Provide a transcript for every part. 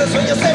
casa el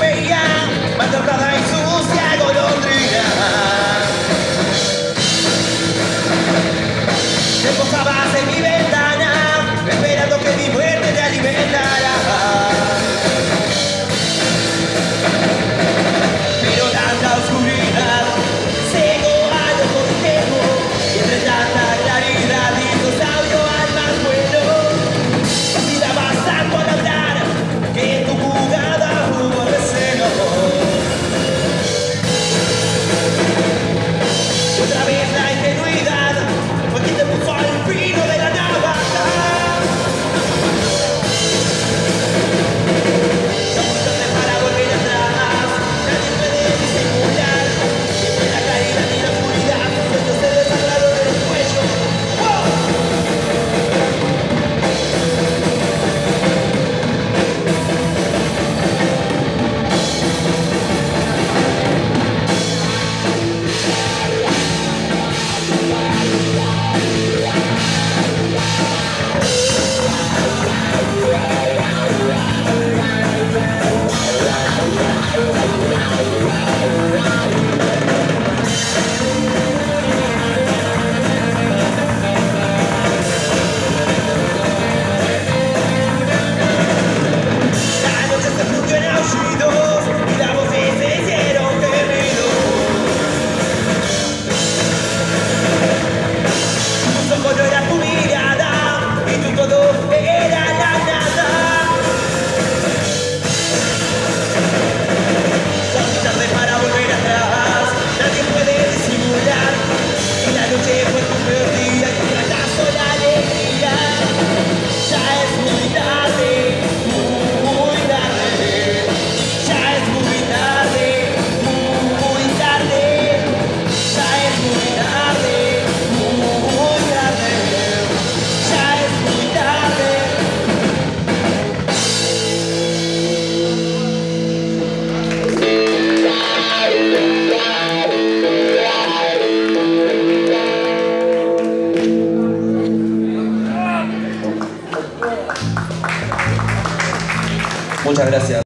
Muchas gracias.